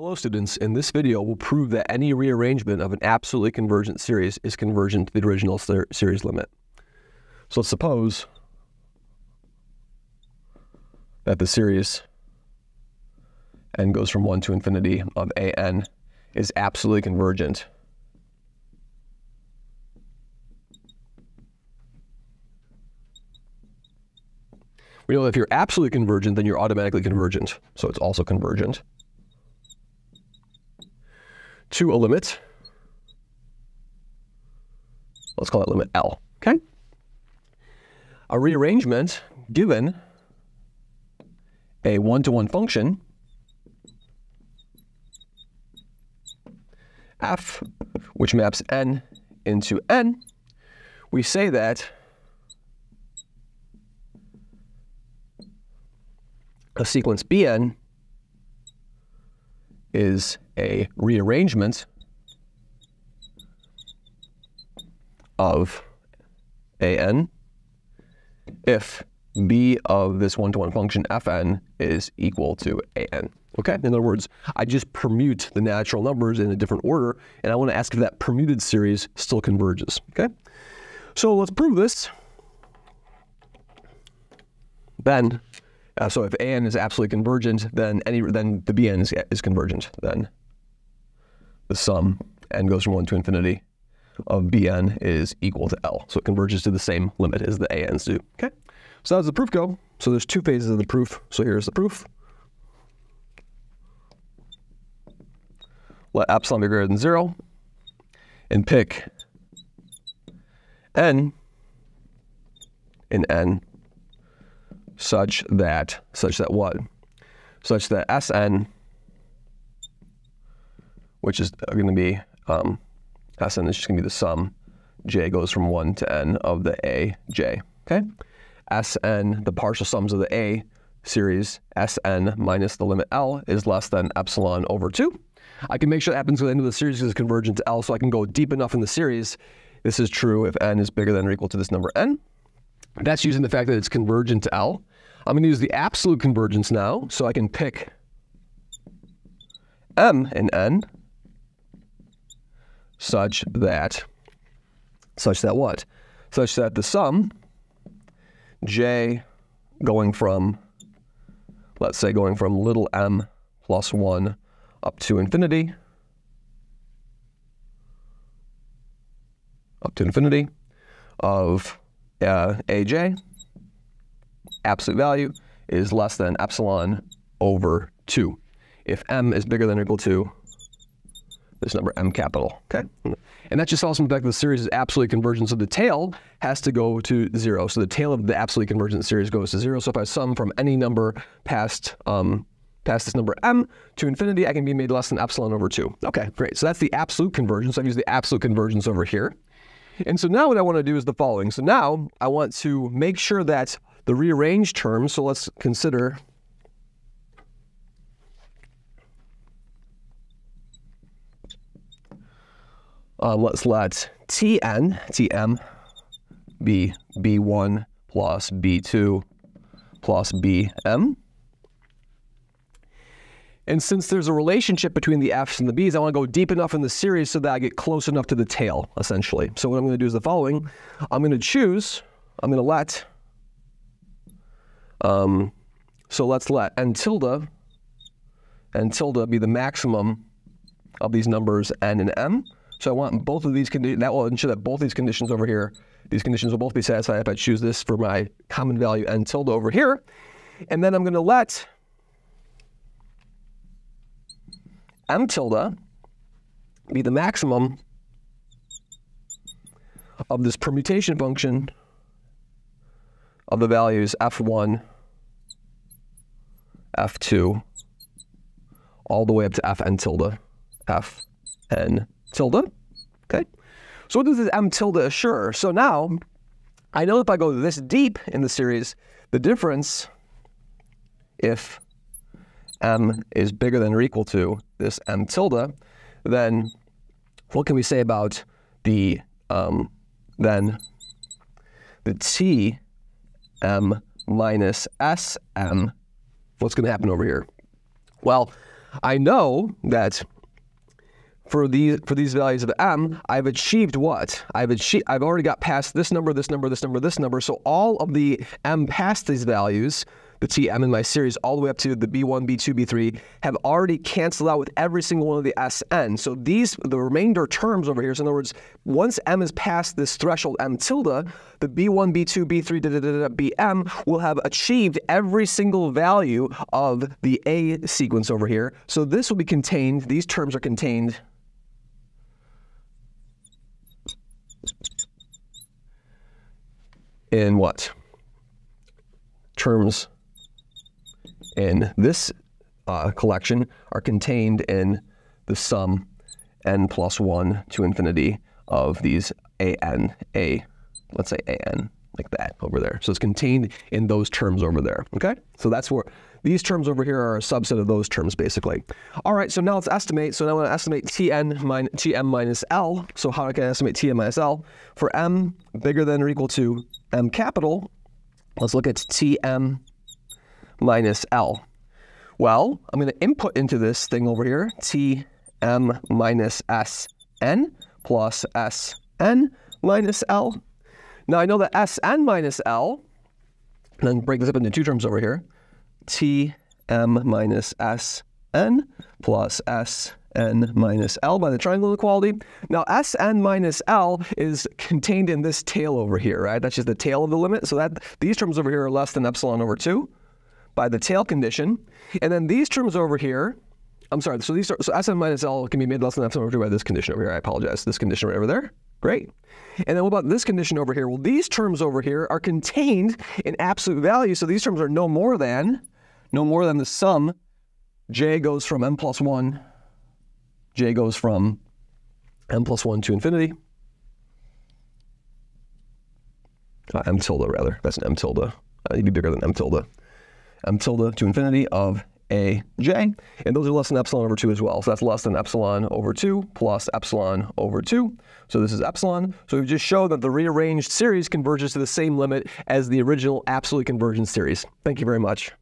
Hello students, in this video we'll prove that any rearrangement of an absolutely convergent series is convergent to the original ser series limit. So let's suppose that the series n goes from 1 to infinity of an is absolutely convergent We know that if you're absolutely convergent, then you're automatically convergent. So it's also convergent to a limit. Let's call it limit L, okay? A rearrangement given a one-to-one -one function f, which maps n into n, we say that a sequence Bn is a rearrangement of an if b of this one-to-one -one function fn is equal to an. Okay, in other words, I just permute the natural numbers in a different order, and I want to ask if that permuted series still converges. Okay, so let's prove this. Then uh, so if an is absolutely convergent, then any then the bn is, is convergent. Then the sum n goes from 1 to infinity of bn is equal to L. So it converges to the same limit as the an's do. Okay, so that's the proof go. So there's two phases of the proof. So here's the proof. Let epsilon be greater than 0 and pick n in n such that, such that what? Such that Sn, which is going to be, um, Sn is just going to be the sum, j goes from 1 to n of the a, j, okay? Sn, the partial sums of the a series, Sn minus the limit L is less than epsilon over 2. I can make sure that happens at the end of the series is convergent to L, so I can go deep enough in the series. This is true if n is bigger than or equal to this number n. That's using the fact that it's convergent to L. I'm going to use the absolute convergence now, so I can pick m and n such that, such that what? Such that the sum, j going from, let's say going from little m plus 1 up to infinity, up to infinity of uh, aj absolute value is less than epsilon over 2. If m is bigger than or equal to this number m capital, okay? And that just tells us the fact that the series is absolutely convergent, so the tail has to go to 0. So the tail of the absolutely convergent series goes to 0. So if I sum from any number past um, past this number m to infinity, I can be made less than epsilon over 2. Okay, great. So that's the absolute convergence. I've used the absolute convergence over here. And so now what I want to do is the following. So now I want to make sure that the rearranged terms, so let's consider um, let's let Tn, Tm be B1 plus B2 plus Bm. And since there's a relationship between the F's and the B's, I want to go deep enough in the series so that I get close enough to the tail, essentially. So what I'm going to do is the following. I'm going to choose, I'm going to let um, so let's let n tilde, n tilde be the maximum of these numbers n and m. So I want both of these conditions, that will ensure that both these conditions over here, these conditions will both be satisfied if I choose this for my common value n tilde over here. And then I'm going to let m tilde be the maximum of this permutation function of the values f1, f2, all the way up to fn tilde, fn tilde, okay? So what does this m tilde assure? So now, I know if I go this deep in the series, the difference, if m is bigger than or equal to this m tilde, then what can we say about the, um, then the t m minus sm, what's going to happen over here? Well, I know that for these for these values of m, I've achieved what? I've achieved I've already got past this number, this number, this number, this number. So all of the m past these values, the tm in my series, all the way up to the b1, b2, b3, have already canceled out with every single one of the sn. So these the remainder terms over here. So in other words, once m is past this threshold m tilde, the b1, b2, b3, da, da, da, bm will have achieved every single value of the a sequence over here. So this will be contained. These terms are contained in what? Terms. In this uh, collection are contained in the sum n plus 1 to infinity of these a n a, let's say a n, like that over there. So it's contained in those terms over there, okay? So that's where these terms over here are a subset of those terms, basically. All right, so now let's estimate. So now I want to estimate Tn minus, Tm minus L. So how can I estimate Tm minus L? For m bigger than or equal to m capital, let's look at Tm minus L. Well, I'm going to input into this thing over here, Tm minus Sn plus Sn minus L. Now I know that Sn minus L, and then break this up into two terms over here, Tm minus Sn plus Sn minus L by the triangle inequality. Now Sn minus L is contained in this tail over here, right? That's just the tail of the limit. So that these terms over here are less than epsilon over 2 by the tail condition. And then these terms over here, I'm sorry, so these are, so Sn minus L can be made less than epsilon over 2 by this condition over here. I apologize. This condition right over there. Great. And then what about this condition over here? Well, these terms over here are contained in absolute value. So these terms are no more than, no more than the sum. j goes from m plus 1. j goes from m plus 1 to infinity. Uh, m tilde, rather. That's an m tilde. Uh, it'd be bigger than m tilde. m tilde to infinity of a j, and those are less than epsilon over 2 as well. So that's less than epsilon over 2 plus epsilon over 2. So this is epsilon. So we've just shown that the rearranged series converges to the same limit as the original absolute convergence series. Thank you very much.